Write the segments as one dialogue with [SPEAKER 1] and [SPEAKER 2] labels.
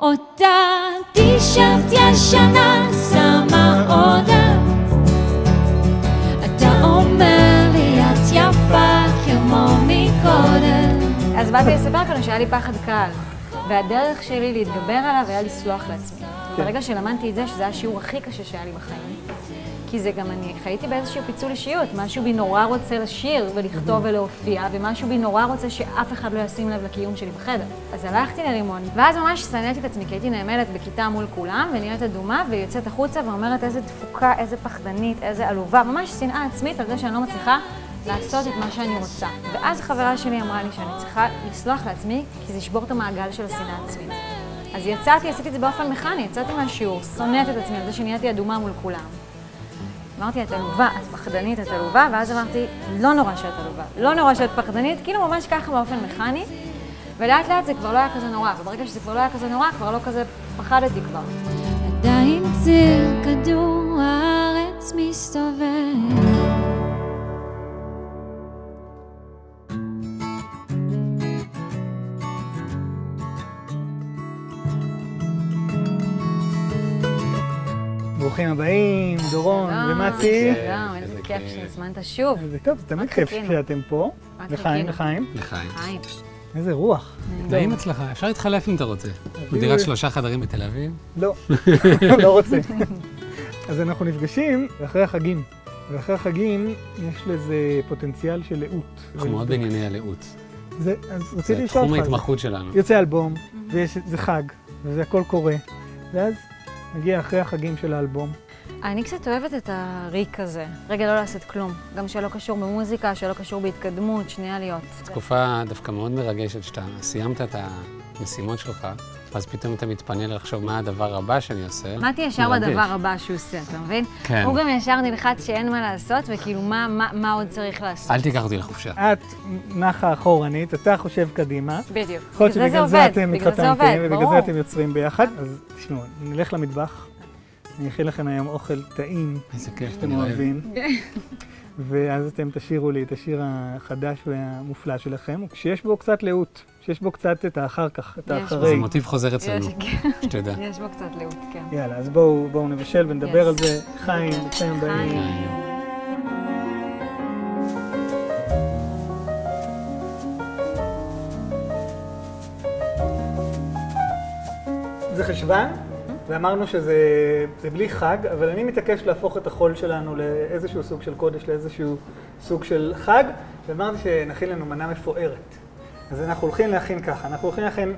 [SPEAKER 1] אותה טישרט ישנה שמה עודה אתה אומר לי את יפה כמו מקודם.
[SPEAKER 2] אז באתי לספר כאן שהיה לי פחד קהל, והדרך שלי להתגבר עליו היה לסלוח לעצמי. ברגע שלמדתי את זה, שזה היה השיעור הכי קשה שהיה לי בחיים, כי זה גם אני חייתי באיזשהו פיצול אישיות, משהו בי נורא רוצה לשיר ולכתוב ולהופיע, ומשהו בי נורא רוצה שאף אחד לא ישים לב לקיום שלי בחדר. אז הלכתי לרימון, ואז ממש שנאתי את עצמי, כי הייתי נעמדת בכיתה מול כולם, ונהיית אדומה, ויוצאת החוצה ואומרת איזה תפוקה, איזה פחדנית, איזה עלובה, ממש שנאה עצמית על זה שאני לא מצליחה לעשות את מה שאני רוצה. ואז חברה שלי אמרה לי שאני צריכה לסלוח לעצמי, כי זה ישבור את המעגל של השנאה העצמית. אז יצאתי, עשיתי את זה באופן מכני, יצאתי מהשיעור, שונאת את עצמי על זה שנהייתי אדומה מול כולם. אמרתי, את עלובה, את פחדנית, את עלובה, ואז אמרתי, לא נורא שאת עלובה, לא נורא שאת פחדנית, כאילו ממש ככה באופן מכני, ולאט לאט זה כבר לא היה כזה נורא, וברגע שזה כבר לא היה כזה נורא, כבר לא כזה פחדתי כבר.
[SPEAKER 1] עדיין ציר כדור הארץ מסתובב
[SPEAKER 3] ברוכים הבאים, דורון ומתי.
[SPEAKER 2] שלום, איזה כיף שהזמנת שוב.
[SPEAKER 3] זה טוב, זה תמיד כיף? כשאתם פה. לחיים. לחיים.
[SPEAKER 4] לחיים.
[SPEAKER 2] חיים.
[SPEAKER 3] איזה רוח.
[SPEAKER 4] נעים אצלך, אפשר להתחלף אם אתה רוצה. דירת שלושה חדרים בתל אביב.
[SPEAKER 3] לא, לא רוצה. אז אנחנו נפגשים אחרי החגים. ואחרי החגים יש לזה פוטנציאל של לאות.
[SPEAKER 4] אנחנו מאוד בענייני הלאות.
[SPEAKER 3] זה- אז רציתי
[SPEAKER 4] זה
[SPEAKER 3] לשאול
[SPEAKER 4] תחום
[SPEAKER 3] אותך.
[SPEAKER 4] ההתמחות שלנו.
[SPEAKER 3] יוצא אלבום, וזה חג, וזה הכל קורה. ואז מגיע אחרי החגים של האלבום.
[SPEAKER 2] אני קצת אוהבת את הריק הזה. רגע, לא לעשות כלום. גם שלא קשור במוזיקה, שלא קשור בהתקדמות, שנייה להיות.
[SPEAKER 4] תקופה דווקא מאוד מרגשת שאתה סיימת את המשימות שלך, אז פתאום אתה מתפנה לחשוב מה הדבר הבא שאני עושה.
[SPEAKER 2] מתי ישר. בדבר הבא שהוא עושה, אתה מבין?
[SPEAKER 4] כן.
[SPEAKER 2] הוא גם ישר נלחץ שאין מה לעשות, וכאילו, מה- מה מה עוד צריך לעשות?
[SPEAKER 4] אל תיקח אותי לחופשה.
[SPEAKER 3] את נחה אחורנית, אתה חושב קדימה.
[SPEAKER 2] בדיוק.
[SPEAKER 3] יכול להיות
[SPEAKER 2] בגלל
[SPEAKER 3] שבגלל
[SPEAKER 2] זה
[SPEAKER 3] זה
[SPEAKER 2] עובד,
[SPEAKER 3] אתם
[SPEAKER 2] בגלל זה
[SPEAKER 3] התחתנתם,
[SPEAKER 2] עובד,
[SPEAKER 3] ובגלל. זה אתם יוצרים ביחד. אז תשמעו, נלך למטבח, אני אכין לכם היום אוכל טעים
[SPEAKER 4] איזה כיף,
[SPEAKER 3] שאתם. אוהבים. ואז אתם תשאירו לי את השיר החדש והמופלא שלכם, שיש בו קצת לאות, שיש בו קצת את האחר כך, את
[SPEAKER 2] יש.
[SPEAKER 3] האחרי.
[SPEAKER 4] זה מוטיב חוזר אצלנו,
[SPEAKER 2] יש-
[SPEAKER 4] שתדע.
[SPEAKER 2] יש בו קצת לאות, כן.
[SPEAKER 3] יאללה, אז בואו בואו נבשל ונדבר. על זה. חיים, הבאים.
[SPEAKER 2] חיים.
[SPEAKER 3] זה חשוון, ואמרנו שזה זה בלי חג, אבל אני מתעקש להפוך את החול שלנו לאיזשהו סוג של קודש, לאיזשהו סוג של חג, ואמרתי שנכין לנו מנה מפוארת. אז אנחנו הולכים להכין ככה, אנחנו הולכים להכין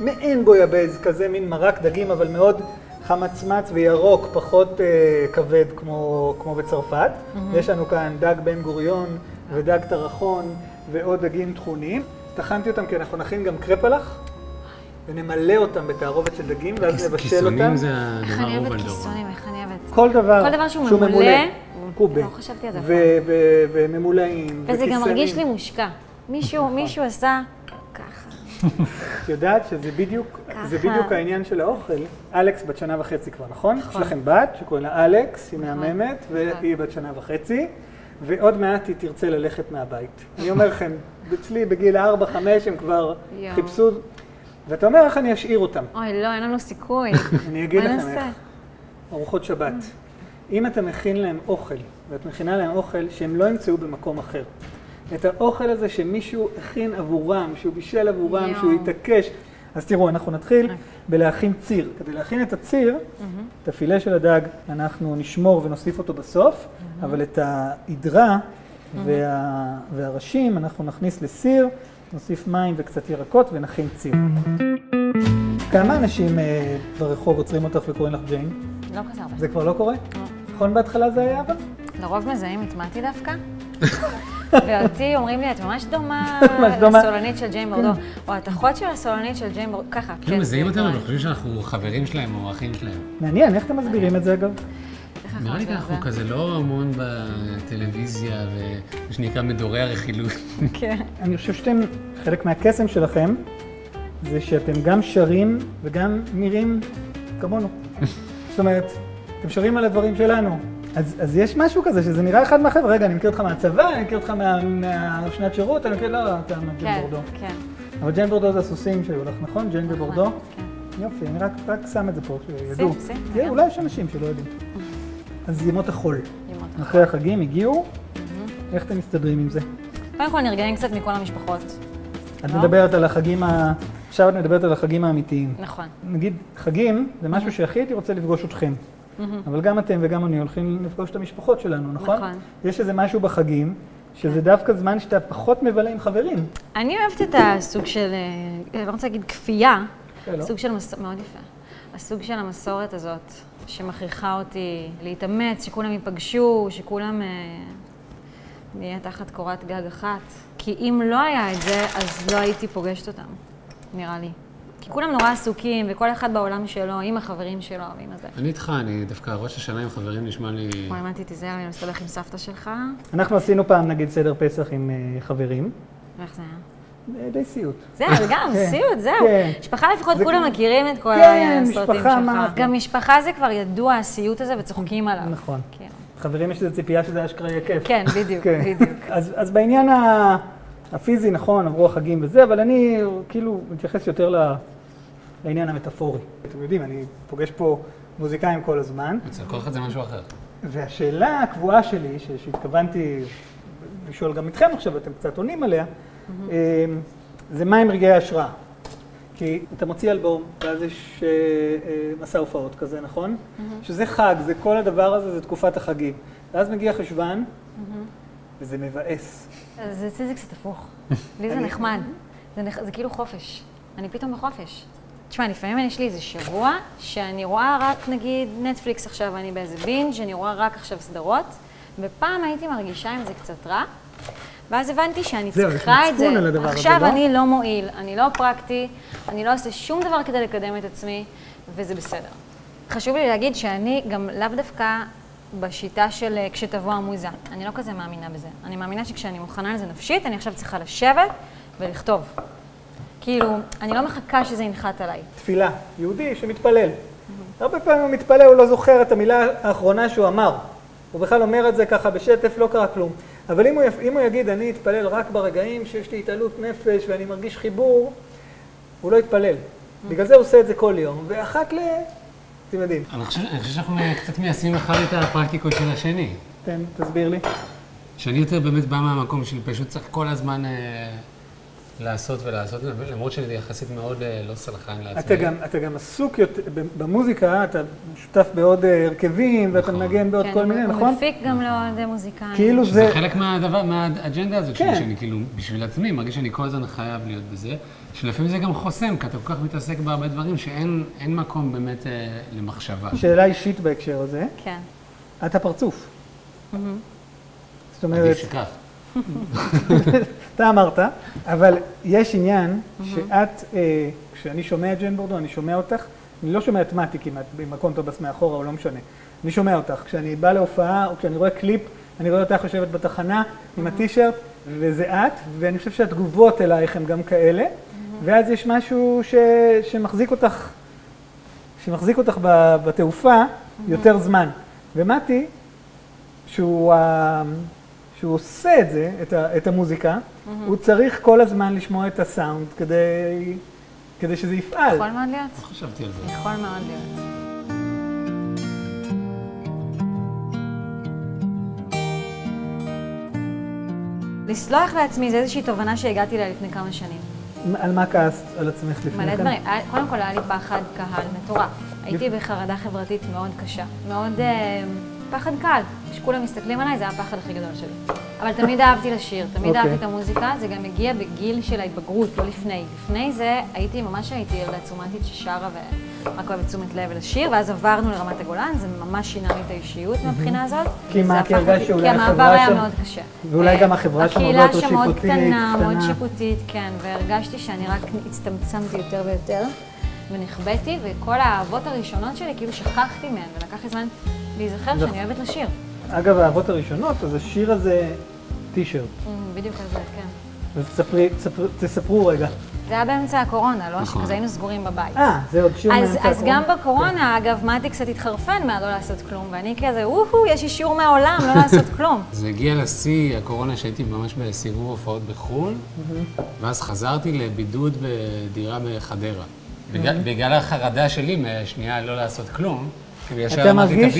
[SPEAKER 3] מעין בויאבז, כזה מין מרק דגים, אבל מאוד חמצמץ וירוק, פחות אה, כבד כמו, כמו בצרפת. יש לנו כאן דג בן גוריון ודג טרחון ועוד דגים טחונים. טחנתי אותם כי אנחנו נכין גם קרפלח. ונמלא אותם בתערובת של דגים, ואז נבשל אותם.
[SPEAKER 4] כיסונים זה
[SPEAKER 2] איך
[SPEAKER 4] הדבר
[SPEAKER 2] אני
[SPEAKER 4] האהוב
[SPEAKER 2] אוהבת
[SPEAKER 4] על דורון.
[SPEAKER 2] כיסונים, איך אני אוהבת.
[SPEAKER 3] כל דבר,
[SPEAKER 2] כל דבר שהוא ממולא,
[SPEAKER 3] קובה,
[SPEAKER 2] לא חשבתי על זה
[SPEAKER 3] וממולאים,
[SPEAKER 2] וזה גם מרגיש לי. מושקע. מישהו,
[SPEAKER 3] נכון.
[SPEAKER 2] מישהו עשה ככה.
[SPEAKER 3] את יודעת שזה בדיוק, זה. בדיוק העניין של האוכל. אלכס בת שנה וחצי כבר, נכון? יש
[SPEAKER 2] נכון.
[SPEAKER 3] לכם בת שקוראים לה אלכס, היא
[SPEAKER 2] נכון.
[SPEAKER 3] מהממת. והיא בת שנה וחצי, ועוד מעט היא תרצה ללכת מהבית. אני אומר לכם, אצלי בגיל 4-5 הם כבר. חיפשו, ואתה אומר איך אני אשאיר אותם.
[SPEAKER 2] אוי, לא, אין לנו סיכוי.
[SPEAKER 3] אני אגיד לכם? איך. ארוחות שבת. אם אתה מכין להם אוכל, ואת מכינה להם אוכל שהם לא ימצאו במקום אחר. את האוכל הזה שמישהו הכין עבורם, שהוא בישל עבורם. שהוא התעקש. אז תראו, אנחנו נתחיל בלהכין ציר. כדי להכין את הציר, את הפילה של הדג, אנחנו נשמור ונוסיף אותו בסוף, אבל את העדרה וה... והראשים אנחנו נכניס לסיר, נוסיף מים וקצת ירקות ונכין ציר. כמה אנשים אה, ברחוב עוצרים אותך וקוראים לך ג'יין?
[SPEAKER 2] לא כזה הרבה.
[SPEAKER 3] זה כבר לא קורה? נכון בהתחלה זה היה אבל?
[SPEAKER 2] לרוב מזהים את מתי דווקא. ואותי אומרים לי, את ממש דומה
[SPEAKER 3] ממש דומה."
[SPEAKER 2] לסולנית של ג'יין בורדו, או את אחות של הסולנית של ג'יין בורדו, ככה.
[SPEAKER 4] כאילו
[SPEAKER 2] כן,
[SPEAKER 4] מזהים
[SPEAKER 2] זה
[SPEAKER 4] אותנו,
[SPEAKER 2] קורה.
[SPEAKER 4] וחושבים שאנחנו חברים שלהם או אחים שלהם.
[SPEAKER 3] מעניין, איך אתם מסבירים את זה אגב?
[SPEAKER 2] אנחנו
[SPEAKER 4] נראה לי אנחנו
[SPEAKER 2] זה?
[SPEAKER 4] כזה לא המון בטלוויזיה, ומה שנקרא מדורי הרכילות.
[SPEAKER 2] כן.
[SPEAKER 3] אני חושב שאתם, חלק מהקסם שלכם, זה שאתם גם שרים וגם נראים כמונו. זאת אומרת, אתם שרים על הדברים שלנו. אז, אז יש משהו כזה, שזה נראה אחד מהחבר'ה, רגע, אני מכיר אותך מהצבא, אני מכיר אותך מה- מהשנת שירות, אני מכיר, לא, אתה מג'יין
[SPEAKER 2] כן,
[SPEAKER 3] בורדו.
[SPEAKER 2] כן.
[SPEAKER 3] אבל ג'יין בורדו זה הסוסים שהיו לך, נכון? ג'יין ובורדו?
[SPEAKER 2] כן.
[SPEAKER 3] יופי, אני רק, רק שם את זה פה, שידעו.
[SPEAKER 2] שים, שים,
[SPEAKER 3] תראה,
[SPEAKER 2] רגע.
[SPEAKER 3] אולי יש אנשים שלא יודעים. אז ימות החול.
[SPEAKER 2] ימות
[SPEAKER 3] אחרי החגים הגיעו, איך אתם מסתדרים עם זה?
[SPEAKER 2] קודם כל נרגעים קצת מכל המשפחות.
[SPEAKER 3] את
[SPEAKER 2] לא?
[SPEAKER 3] מדברת על החגים ה... עכשיו את מדברת על החגים האמיתיים.
[SPEAKER 2] נכון.
[SPEAKER 3] נגיד, חגים זה משהו שהכי הייתי רוצה לפגוש אתכם. אבל גם אתם וגם אני הולכים לפגוש את המשפחות שלנו, נכון?
[SPEAKER 2] נכון.
[SPEAKER 3] יש איזה משהו בחגים, שזה דווקא זמן שאתה פחות מבלה עם חברים.
[SPEAKER 2] אני אוהבת את הסוג של, אה, לא רוצה להגיד כפייה,
[SPEAKER 3] שלא.
[SPEAKER 2] סוג של מסורת, מאוד יפה. הסוג של המסורת הזאת, שמכריחה אותי להתאמץ, שכולם ייפגשו, שכולם אה, נהיה תחת קורת גג אחת. כי אם לא היה את זה, אז לא הייתי פוגשת אותם, נראה לי. כי כולם נורא עסוקים, וכל אחד בעולם שלו, עם החברים שלו ועם הזה.
[SPEAKER 4] אני איתך, אני דווקא ראש השנה עם חברים נשמע לי...
[SPEAKER 2] כמו האמנתי, תיזהר, אני מסתבך עם סבתא שלך.
[SPEAKER 3] אנחנו עשינו פעם נגיד סדר פסח עם אה, חברים,
[SPEAKER 2] ואיך זה היה?
[SPEAKER 3] די סיוט.
[SPEAKER 2] זהו, זה גם,
[SPEAKER 3] כן.
[SPEAKER 2] סיוט, זהו.
[SPEAKER 3] כן.
[SPEAKER 2] משפחה לפחות כולם מכירים את כל
[SPEAKER 3] כן,
[SPEAKER 2] הסרטים
[SPEAKER 3] משפחה,
[SPEAKER 2] שלך.
[SPEAKER 3] מה?
[SPEAKER 2] גם משפחה זה כבר ידוע, הסיוט הזה, וצוחקים עליו.
[SPEAKER 3] נכון.
[SPEAKER 2] כן.
[SPEAKER 3] חברים יש איזו ציפייה שזה אשכרה יהיה כיף.
[SPEAKER 2] כן, בדיוק,
[SPEAKER 3] כן.
[SPEAKER 2] בדיוק.
[SPEAKER 3] אז, אז בעניין הפיזי, נכון, עברו החגים וזה, אבל אני כאילו מתייחס יותר לעניין המטאפורי. אתם יודעים, אני פוגש פה מוזיקאים כל הזמן,
[SPEAKER 4] אצל כל אחד זה משהו אחר.
[SPEAKER 3] והשאלה הקבועה שלי, שהתכוונתי לשאול גם אתכם עכשיו, אתם קצת עונים עליה, זה מה עם רגעי ההשראה? כי אתה מוציא אלבום, ואז יש אה, אה, מסע הופעות כזה, נכון? שזה חג, זה כל הדבר הזה, זה תקופת החגים. ואז מגיע חשוון, וזה מבאס.
[SPEAKER 2] אז אצלי זה קצת הפוך. לי זה נחמד. זה נח- זה כאילו חופש. אני פתאום בחופש. תשמע, לפעמים יש לי איזה שבוע שאני רואה רק, נגיד, נטפליקס עכשיו, אני באיזה בינג', אני רואה רק עכשיו סדרות, ופעם הייתי מרגישה עם זה קצת רע, ואז הבנתי שאני צריכה את זה.
[SPEAKER 3] הדבר הזה,
[SPEAKER 2] עכשיו
[SPEAKER 3] לא?
[SPEAKER 2] אני לא מועיל, אני לא פרקטי, אני לא עושה שום דבר כדי לקדם את עצמי, וזה בסדר. חשוב לי להגיד שאני גם לאו דווקא בשיטה של אה, כשתבוא המוזה. אני לא כזה מאמינה בזה. אני מאמינה שכשאני מוכנה לזה נפשית, אני עכשיו צריכה לשבת ולכתוב. כאילו, אני לא מחכה שזה ינחת עליי.
[SPEAKER 3] תפילה, יהודי שמתפלל. הרבה פעמים הוא מתפלל, הוא לא זוכר את המילה האחרונה שהוא אמר. הוא בכלל אומר את זה ככה בשטף, לא קרה כלום. אבל אם הוא, יפ- אם הוא יגיד, אני אתפלל רק ברגעים שיש לי התעלות נפש ואני מרגיש חיבור, הוא לא יתפלל. בגלל זה הוא עושה את זה כל יום, ואחת ל... אתם יודעים.
[SPEAKER 4] אני חושב, אני חושב שאנחנו קצת מיישמים אחד את הפרקטיקות של השני.
[SPEAKER 3] תן, תסביר לי.
[SPEAKER 4] שאני יותר באמת בא מהמקום של פשוט צריך כל הזמן אה, לעשות ולעשות, למרות שאני יחסית מאוד אה, לא סלחן לעצמי.
[SPEAKER 3] אתה גם, אתה גם עסוק יותר, במוזיקה, אתה שותף בעוד אה, הרכבים, ואתה
[SPEAKER 4] נכון.
[SPEAKER 3] מנגן בעוד
[SPEAKER 2] כן,
[SPEAKER 3] כל
[SPEAKER 2] הוא-
[SPEAKER 3] מיני,
[SPEAKER 2] הוא
[SPEAKER 3] נכון?
[SPEAKER 2] מפיק גם לעוד מוזיקאים.
[SPEAKER 3] כאילו
[SPEAKER 4] שזה
[SPEAKER 3] זה...
[SPEAKER 4] חלק מהדבר, מהאג'נדה הזאת
[SPEAKER 3] כן.
[SPEAKER 4] שלי, שאני כאילו, בשביל עצמי, מרגיש שאני כל הזמן חייב להיות בזה, שלפעמים זה גם חוסם, כי אתה כל כך מתעסק בהרבה דברים שאין אין מקום באמת אה, למחשבה.
[SPEAKER 3] שאלה אישית בהקשר הזה,
[SPEAKER 2] כן.
[SPEAKER 3] אתה פרצוף. זאת אומרת,
[SPEAKER 4] עדיף שכך.
[SPEAKER 3] אתה אמרת, אבל יש עניין שאת, אה, כשאני שומע ג'יין בורדו, אני שומע אותך, אני לא שומע את מתי כמעט, עם הקונטרבס מאחורה, או לא משנה. אני שומע אותך. כשאני בא להופעה, או כשאני רואה קליפ, אני רואה אותך יושבת בתחנה עם הטישרט, וזה את, ואני חושב שהתגובות אלייך הן גם כאלה, ואז יש משהו ש, שמחזיק אותך, שמחזיק אותך בתעופה יותר זמן. ומתי, שהוא, ה- שהוא עושה את זה, את, ה, את המוזיקה, הוא צריך כל הזמן לשמוע את הסאונד כדי, כדי שזה יפעל.
[SPEAKER 2] יכול מאוד להיות.
[SPEAKER 4] לא חשבתי על זה.
[SPEAKER 2] יכול מאוד להיות. לסלוח לעצמי זה איזושהי תובנה שהגעתי אליה לפני כמה שנים.
[SPEAKER 3] על מה כעסת על עצמך לפני
[SPEAKER 2] מלא
[SPEAKER 3] כן?
[SPEAKER 2] דברים. היה- קודם כל היה לי פחד קהל מטורף. הייתי בחרדה חברתית מאוד קשה. מאוד אה, פחד קהל. כשכולם מסתכלים עליי זה היה הפחד הכי גדול שלי. אבל תמיד אהבתי לשיר, תמיד
[SPEAKER 3] אוקיי.
[SPEAKER 2] אהבתי את המוזיקה, זה גם הגיע בגיל של ההתבגרות, לא לפני. לפני זה הייתי, ממש הייתי ילדה צומטית ששרה ורק אוהבת תשומת לב לשיר, ואז עברנו לרמת הגולן, זה ממש שינה לי את האישיות מהבחינה הזאת.
[SPEAKER 3] כי מה, כי הרגשת שאולי
[SPEAKER 2] כי המעבר
[SPEAKER 3] החברה
[SPEAKER 2] היה
[SPEAKER 3] שם-
[SPEAKER 2] מאוד קשה.
[SPEAKER 3] ואולי
[SPEAKER 2] אה,
[SPEAKER 3] גם החברה שם הרבה יותר
[SPEAKER 2] הקהילה שם מאוד
[SPEAKER 3] שיפוטית,
[SPEAKER 2] קטנה, מאוד
[SPEAKER 3] קטנה.
[SPEAKER 2] שיפוטית, כן, והרגשתי שאני רק הצטמצמתי יותר ויותר, ונכבדתי, וכל האהבות הראשונות שלי, כאילו שכחתי מהן, ולקח לי זמן להיזכר
[SPEAKER 3] נכון.
[SPEAKER 2] שאני אוהבת לשיר.
[SPEAKER 3] אגב, האהבות הראשונות, אז השיר הזה טישרט.
[SPEAKER 2] אמ, בדיוק על זה, כן.
[SPEAKER 3] אז תספרו רגע.
[SPEAKER 2] זה היה באמצע הקורונה, לא?
[SPEAKER 4] נכון.
[SPEAKER 2] שכזה היינו סגורים בבית.
[SPEAKER 3] אה, זה עוד שיר
[SPEAKER 2] אז,
[SPEAKER 3] מאמצע
[SPEAKER 2] אז גם
[SPEAKER 3] הקורונה?
[SPEAKER 2] בקורונה, אגב, מתי קצת התחרפן מה לא לעשות כלום, ואני כזה, וואו, יש אישור מהעולם לא לעשות כלום.
[SPEAKER 4] זה הגיע לשיא הקורונה שהייתי ממש בסיבוב הופעות בחו"ל, ואז חזרתי לבידוד בדירה בחדרה. בגלל, החרדה שלי מהשנייה לא לעשות כלום, כאילו
[SPEAKER 3] אתה
[SPEAKER 4] ישר אמרתי,
[SPEAKER 3] מרגיש-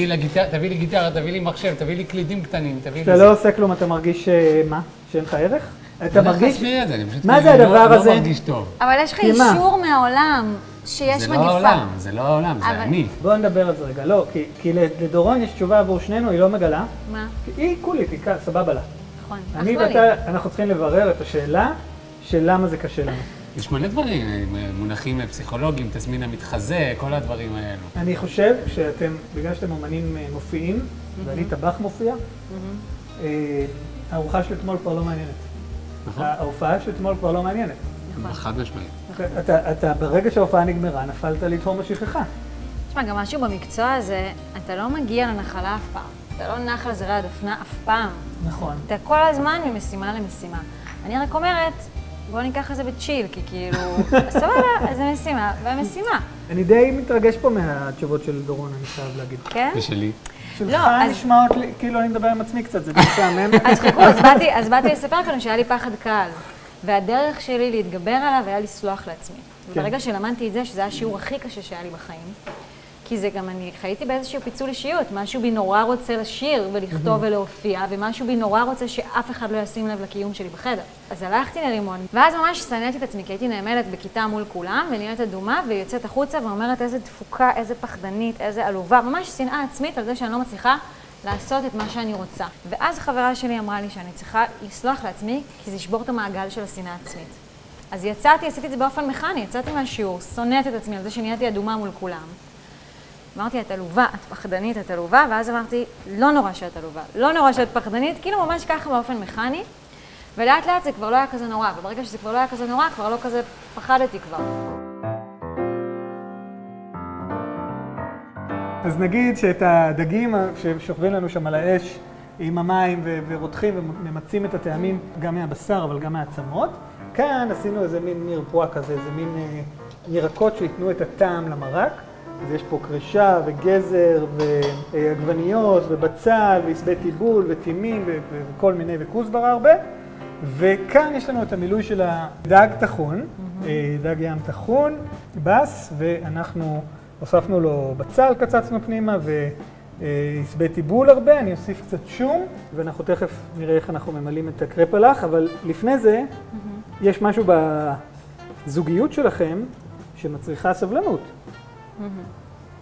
[SPEAKER 4] תביא לי גיטרה, תביא לי מחשב, תביא לי קלידים קטנים, תביא לי
[SPEAKER 3] כשאתה
[SPEAKER 4] זה.
[SPEAKER 3] לא עושה כלום, אתה מרגיש אה, מה? שאין לך ערך? אתה
[SPEAKER 4] אני לא
[SPEAKER 3] מרגיש...
[SPEAKER 4] זה, אני
[SPEAKER 3] מה
[SPEAKER 4] כאילו
[SPEAKER 3] זה
[SPEAKER 4] לא-
[SPEAKER 3] הדבר הזה?
[SPEAKER 4] לא מרגיש טוב.
[SPEAKER 2] אבל יש לך? אישור מהעולם שיש
[SPEAKER 4] זה
[SPEAKER 2] מגיפה.
[SPEAKER 4] לא העולם, זה לא העולם, זה אני.
[SPEAKER 3] בואו נדבר על זה רגע. לא, כי, כי לדורון יש תשובה עבור שנינו, היא לא מגלה.
[SPEAKER 2] מה?
[SPEAKER 3] היא כולית, היא סבבה לה.
[SPEAKER 2] נכון.
[SPEAKER 3] אני
[SPEAKER 2] אחלה לי.
[SPEAKER 3] ואתה, אנחנו צריכים לברר את השאלה של למה זה קשה לנו.
[SPEAKER 4] יש מלא דברים, מונחים פסיכולוגיים, תסמין המתחזה, כל הדברים האלו.
[SPEAKER 3] אני חושב שאתם, בגלל שאתם אומנים אה, מופיעים, ואני טבח מופיע, הארוחה של אתמול כבר לא מעניינת.
[SPEAKER 4] נכון?
[SPEAKER 3] ההופעה של אתמול כבר לא מעניינת.
[SPEAKER 4] חד משמעית.
[SPEAKER 3] אתה, אתה, ברגע שההופעה נגמרה, נפלת לתהום השכחה.
[SPEAKER 2] תשמע, גם משהו במקצוע הזה, אתה לא מגיע לנחלה אף פעם. אתה לא נח על זרי הדפנה אף פעם.
[SPEAKER 3] נכון.
[SPEAKER 2] אתה כל הזמן ממשימה למשימה. אני רק אומרת, בוא ניקח את זה בצ'יל, כי כאילו, סבבה, זה משימה, והמשימה,
[SPEAKER 3] אני די מתרגש פה מהתשובות של דורון, אני חייב להגיד.
[SPEAKER 2] כן?
[SPEAKER 4] ושלי.
[SPEAKER 3] שלך
[SPEAKER 2] לא, אז-
[SPEAKER 3] נשמעות לי, כאילו אני מדבר עם עצמי קצת, זה משעמם.
[SPEAKER 2] אז חכו, אז באתי, אז באתי לספר כאן שהיה לי פחד קהל. והדרך שלי להתגבר עליו היה לסלוח לעצמי.
[SPEAKER 3] כן.
[SPEAKER 2] וברגע שלמדתי את זה, שזה היה השיעור הכי קשה שהיה לי בחיים, כי זה גם, אני חייתי באיזשהו פיצול אישיות, משהו בי נורא רוצה לשיר ולכתוב ולהופיע, ומשהו בי נורא רוצה שאף אחד לא ישים לב לקיום שלי בחדר. אז הלכתי ללימון, ואז ממש שנאתי את עצמי, כי הייתי נעמדת בכיתה מול כולם, ונהיית אדומה, ויוצאת החוצה ואומרת איזה דפוקה, איזה פחדנית, איזה עלובה, ממש שנאה עצמית על זה שאני לא מצליחה לעשות את מה שאני רוצה. ואז חברה שלי אמרה לי שאני צריכה לסלוח לעצמי, כי זה ישבור את המעגל של השנאה העצמית. אז יצאתי, עשיתי את זה באופן מכני, יצאתי מהשיעור, שונאת את עצמי על זה שנהייתי אדומה מול כולם. אמרתי, את עלובה, את פחדנית, את עלובה, ואז אמרתי, לא נורא שאת עלובה, לא נורא שאת פחדנית, כאילו ממש ככה באופן מכני, ולאט לאט זה כבר לא היה כזה נורא, וברגע שזה כבר לא היה כזה נורא, כבר לא כזה פחדתי כבר.
[SPEAKER 3] אז נגיד שאת הדגים ששוכבים לנו שם על האש עם המים ורותחים וממצים את הטעמים גם מהבשר אבל גם מהעצמות, כאן עשינו איזה מין מירפואה כזה, איזה מין אה, ירקות שייתנו את הטעם למרק. אז יש פה קרישה וגזר ועגבניות ובצל ועשבי טיבול וטימים וכל מיני וכוסברה הרבה. וכאן יש לנו את המילוי של הדג טחון, אה, דג ים טחון, בס, ואנחנו הוספנו לו בצל, קצצנו פנימה, ועשבי טיבול הרבה, אני אוסיף קצת שום, ואנחנו תכף נראה איך אנחנו ממלאים את הקרפלח, אבל לפני זה, יש משהו בזוגיות שלכם שמצריכה סבלנות. זאת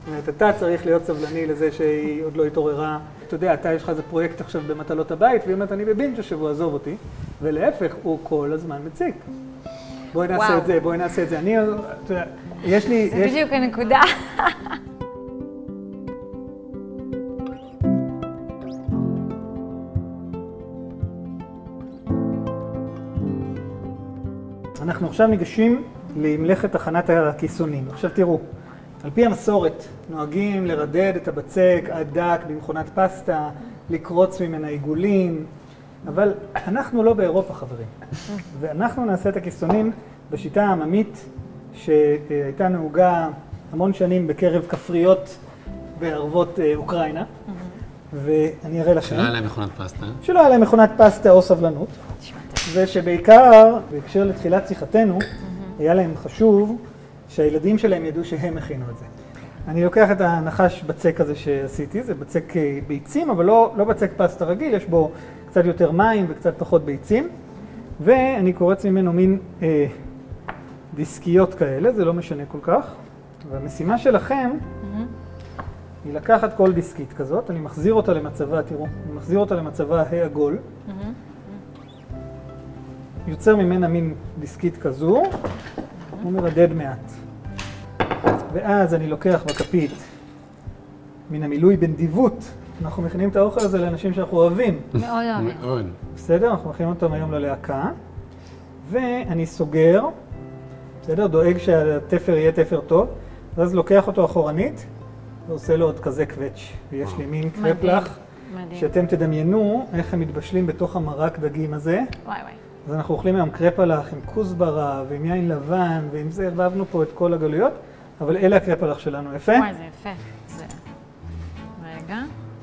[SPEAKER 3] אומרת, אתה צריך להיות סבלני לזה שהיא עוד לא התעוררה. אתה יודע, אתה יש לך איזה פרויקט עכשיו במטלות הבית, והיא אומרת, אני בבינג' השבוע, עזוב אותי. ולהפך, הוא כל הזמן מציק. בואי נעשה
[SPEAKER 2] וואו.
[SPEAKER 3] את זה, בואי נעשה את זה. אני, אתה יודע, יש לי...
[SPEAKER 2] זה
[SPEAKER 3] יש-
[SPEAKER 2] בדיוק הנקודה.
[SPEAKER 3] אנחנו עכשיו ניגשים למלאכת הכנת הכיסונים. עכשיו תראו, על פי המסורת נוהגים לרדד את הבצק עד דק במכונת פסטה, לקרוץ ממנה עיגולים, אבל אנחנו לא באירופה חברים. ואנחנו נעשה את הכיסונים בשיטה העממית שהייתה נהוגה המון שנים בקרב כפריות בערבות אה, אוקראינה, ואני אראה לכם.
[SPEAKER 4] שלא היה להם מכונת פסטה.
[SPEAKER 3] שלא היה להם מכונת פסטה או סבלנות, ושבעיקר, בהקשר לתחילת שיחתנו, היה להם חשוב שהילדים שלהם ידעו שהם הכינו את זה. אני לוקח את הנחש בצק הזה שעשיתי, זה בצק אה, ביצים, אבל לא, לא בצק פסטה רגיל, יש בו קצת יותר מים וקצת פחות ביצים, ואני קורץ ממנו מין אה, דיסקיות כאלה, זה לא משנה כל כך, והמשימה שלכם היא לקחת כל דיסקית כזאת, אני מחזיר אותה למצבה, תראו, אני מחזיר אותה למצבה העגול, יוצר ממנה מין דיסקית כזו, ומרדד מעט. ואז אני לוקח בכפית מן המילוי בנדיבות, אנחנו מכינים את האוכל הזה לאנשים שאנחנו אוהבים,
[SPEAKER 2] מאוד אוהבים.
[SPEAKER 3] בסדר? אנחנו מכינים אותם היום ללהקה, ואני סוגר, בסדר? דואג שהתפר יהיה תפר טוב, ואז לוקח אותו אחורנית, ועושה לו עוד כזה קווץ', ויש לי מין קרפלח,
[SPEAKER 2] מדהים.
[SPEAKER 3] שאתם תדמיינו איך הם מתבשלים בתוך המרק דגים הזה.
[SPEAKER 2] וואי וואי.
[SPEAKER 3] אז אנחנו אוכלים היום קרפלח עם כוסברה ועם יין לבן, ועם זה ערבבנו פה את כל הגלויות, אבל אלה הקרפלח שלנו, יפה?
[SPEAKER 2] וואי, זה יפה. זה... רגע,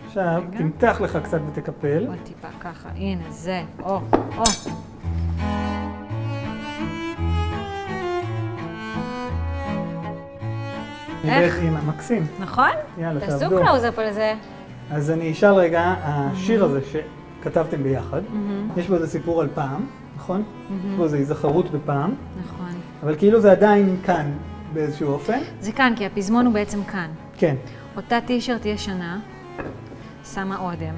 [SPEAKER 3] עכשיו,
[SPEAKER 2] רגע.
[SPEAKER 3] תמתח לך קצת ותקפל.
[SPEAKER 2] עוד טיפה ככה. הנה, זה. או, או.
[SPEAKER 5] איך?
[SPEAKER 3] אימא, מקסים.
[SPEAKER 5] נכון?
[SPEAKER 3] יאללה,
[SPEAKER 5] תעשו
[SPEAKER 3] תעבדו.
[SPEAKER 5] קלוז-אפ על זה.
[SPEAKER 3] אז אני אשאל רגע, השיר הזה שכתבתם ביחד, יש בו איזה סיפור על פעם, נכון? יש בו איזו היזכרות בפעם,
[SPEAKER 5] נכון.
[SPEAKER 3] אבל כאילו זה עדיין כאן באיזשהו אופן.
[SPEAKER 5] זה כאן, כי הפזמון הוא בעצם כאן.
[SPEAKER 3] כן.
[SPEAKER 5] אותה טישרט ישנה, שמה אודם.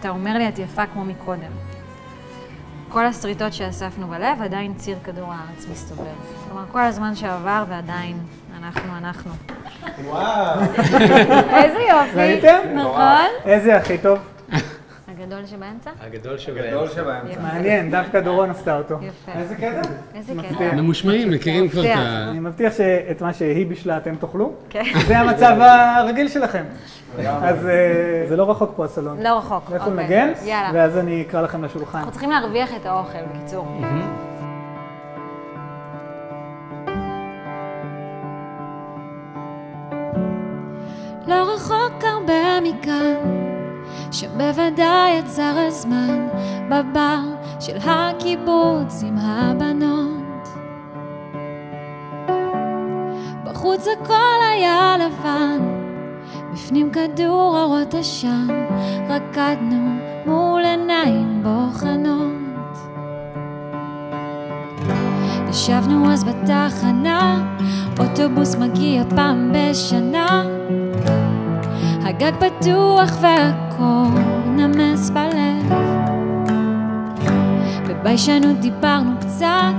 [SPEAKER 5] אתה אומר לי, את יפה כמו מקודם. כל השריטות שאספנו בלב, עדיין ציר כדור הארץ מסתובב. כלומר, כל הזמן שעבר ועדיין אנחנו, אנחנו.
[SPEAKER 6] וואו.
[SPEAKER 5] איזה יופי.
[SPEAKER 3] ראיתם?
[SPEAKER 5] נכון?
[SPEAKER 3] איזה הכי טוב?
[SPEAKER 5] הגדול שבאמצע?
[SPEAKER 4] הגדול
[SPEAKER 6] גדול שבאמצע.
[SPEAKER 3] מעניין, דווקא דורון עשתה אותו.
[SPEAKER 5] יפה.
[SPEAKER 3] איזה קטע?
[SPEAKER 5] איזה. קטע.
[SPEAKER 4] ממושמעים, מכירים כבר את. ה...
[SPEAKER 3] אני מבטיח שאת מה שהיא בישלה אתם תאכלו.
[SPEAKER 5] כן.
[SPEAKER 3] זה המצב הרגיל שלכם. אז אה, זה לא רחוק פה הסלון.
[SPEAKER 5] לא רחוק.
[SPEAKER 3] לכו
[SPEAKER 5] אוקיי.
[SPEAKER 3] לנגן,
[SPEAKER 5] יאללה.
[SPEAKER 3] ואז אני אקרא לכם לשולחן.
[SPEAKER 5] אנחנו צריכים להרוויח את האוכל, בקיצור.
[SPEAKER 2] לא רחוק הרבה מכאן, שבוודאי יצר הזמן בבר של הקיבוץ עם הבנות. בחוץ הכל היה לבן, בפנים כדור אורות עשן, רקדנו מול עיניים בוחנות. ישבנו אז בתחנה, אוטובוס מגיע פעם בשנה. הגג פתוח והכל נמס בלב. בביישנות דיברנו קצת,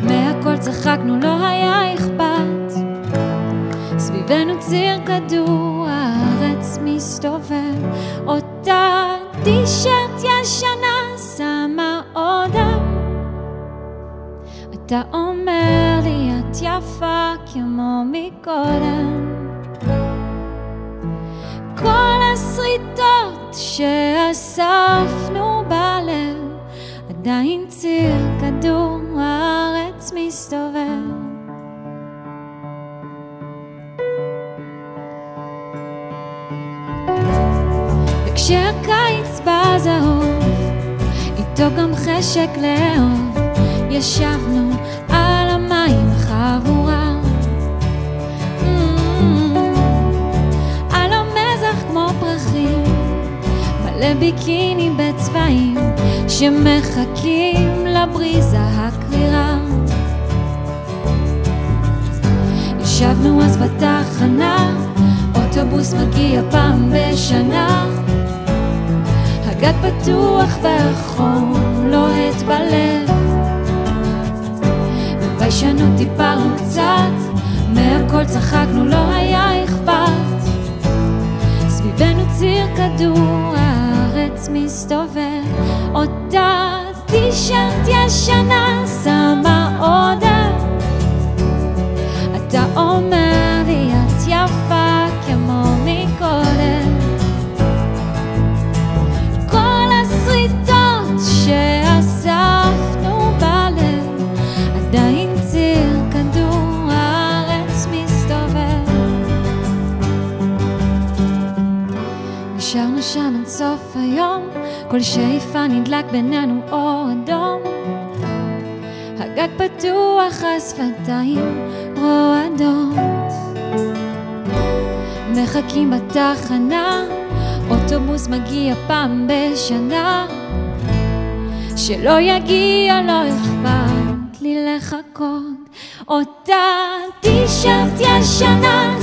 [SPEAKER 2] מהכל צחקנו, לא היה אכפת. סביבנו ציר כדור הארץ מסתובב, אותה טישרט ישנה שמה אודם. אתה אומר לי את יפה כמו מקודם. כל השריטות שאספנו בלב, עדיין ציר כדור הארץ מסתובב. וכשהקיץ בא זהוב, איתו גם חשק לאהוב, ישבנו על מלא ביקיני בצבעים, שמחכים לבריזה הקרירה. ישבנו אז בתחנה, אוטובוס מגיע פעם בשנה. הגג פתוח והחום לוהט בלב. בביישנות דיברנו קצת, מהכל צחקנו, לא היה אכפת. סביבנו ציר כדור הארץ מסתובב, אותה טישרט ישנה שמה עודה. אתה אומר לי את כל שאיפה נדלק בינינו אור אדום. הגג פתוח, השפתיים רועדות. מחכים בתחנה, אוטובוס מגיע פעם בשנה. שלא יגיע, לא אכפת לי לחכות. אותה טישרט ישנה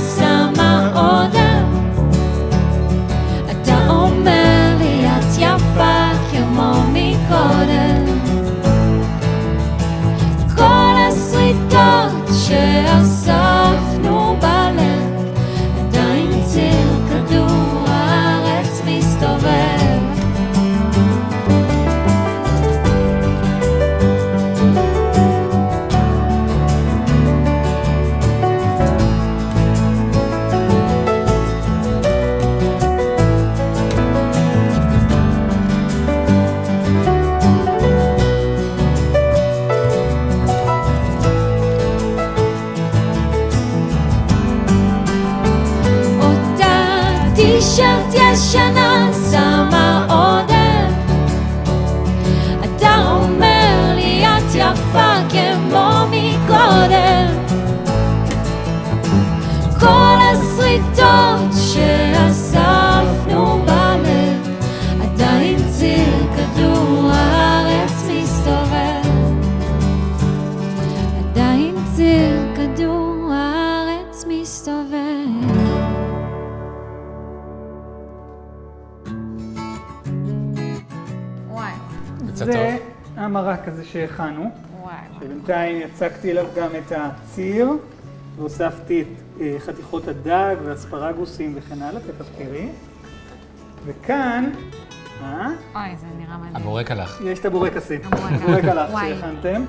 [SPEAKER 2] טישרט
[SPEAKER 4] יצא
[SPEAKER 3] זה
[SPEAKER 4] טוב.
[SPEAKER 3] המרק הזה שהכנו,
[SPEAKER 2] וואי.
[SPEAKER 3] שבינתיים יצקתי אליו גם את הציר, והוספתי את אה, חתיכות הדג והספרגוסים וכן הלאה, תכף תראי. וכאן, אה,
[SPEAKER 2] אוי, זה נראה מדהים.
[SPEAKER 4] הבורק הלך.
[SPEAKER 3] יש את הבורקסים. הבורק הלך
[SPEAKER 2] וואי.
[SPEAKER 3] שהכנתם.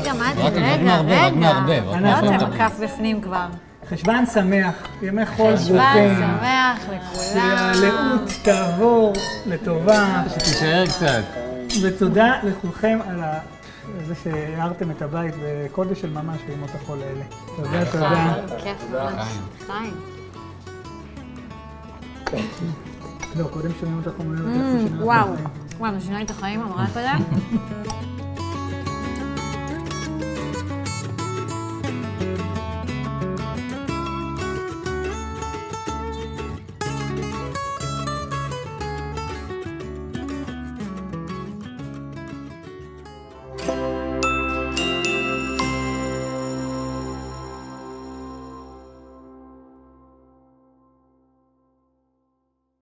[SPEAKER 2] רגע, מה זה? רגע,
[SPEAKER 4] מערבב, רק
[SPEAKER 2] רגע. לא
[SPEAKER 3] אנחנו-
[SPEAKER 2] אתם. מקף בפנים כבר.
[SPEAKER 3] חשוון שמח, ימי חול
[SPEAKER 2] חשוון
[SPEAKER 3] ברוכים.
[SPEAKER 2] שמח לכולם.
[SPEAKER 3] שהלאות תעבור לטובה,
[SPEAKER 4] שתישאר קצת.
[SPEAKER 3] ותודה לכולכם על זה שהארתם את הבית בקודש של ממש בימות החול האלה. תודה, תודה.
[SPEAKER 2] כיף. חיים.
[SPEAKER 3] לא, קודם שומעים אותך אומרת
[SPEAKER 2] Mm,
[SPEAKER 3] זה
[SPEAKER 2] וואו. וואו, זה שינה לי את החיים, המרק הזה.